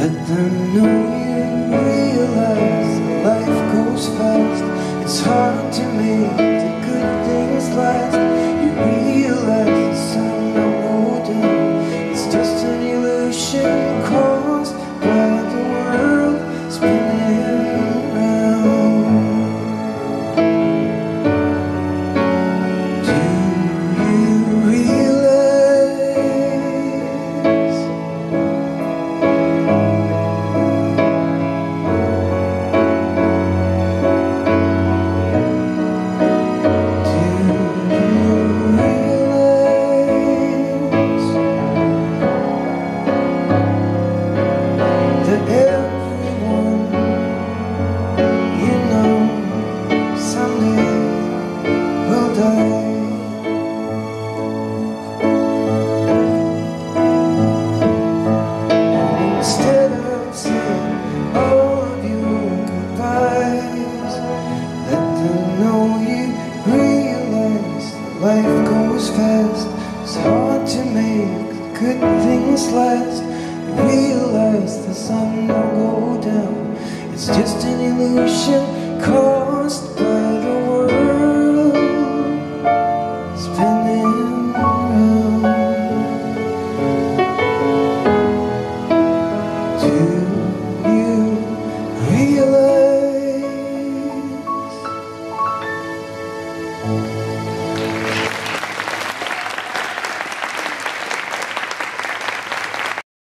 let them know you. It's hard to make good things last. Realize the sun don't go down. It's just an illusion. Called